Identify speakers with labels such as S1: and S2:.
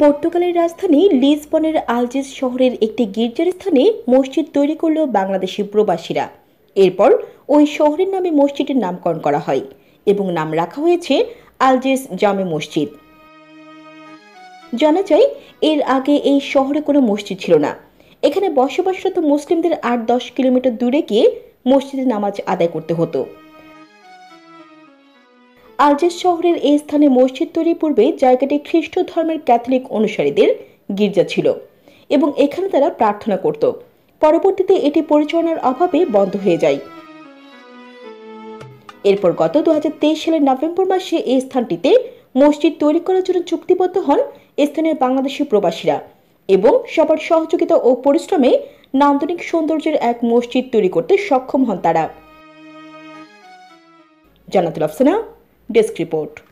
S1: পর্তুগালের রাজধানী লিসবনের আলজেস শহরের একটি গির্জার স্থানে মসজিদ তৈরি করল বাংলাদেশি প্রবাসীরা। এরপর ওই শহরের নামে মসজিদের নামকরণ করা হয় এবং নাম রাখা হয়েছে আলজেস জামে মসজিদ। জানা যায়, এর আগে এই শহরে কোনো মসজিদ ছিল না। এখানে বসবাসরত মুসলিমদের আট দশ কিলোমিটার দূরে গিয়ে মসজিদে নামাজ আদায় করতে হতো। আলজেস শহরের এই স্থানে মসজিদ তৈরির পূর্বে জায়গাটি খ্রিস্ট ধর্মের ক্যাথলিক অনুসারীদের গির্জা ছিল এবং এখানে তারা প্রার্থনা করত। পরবর্তীতে এটি পরিচালনার অভাবে বন্ধ হয়ে যায়। এরপর গত দুহাজার তেইশ সালের নভেম্বর মাসে এই স্থানটিতে মসজিদ তৈরি করার জন্য চুক্তিবদ্ধ হন স্থানীয় বাংলাদেশি প্রবাসীরা এবং সবার সহযোগিতা ও পরিশ্রমে নান্দনিক সৌন্দর্যের এক মসজিদ তৈরি করতে সক্ষম হন তারা। Jannatul Afsana desk report.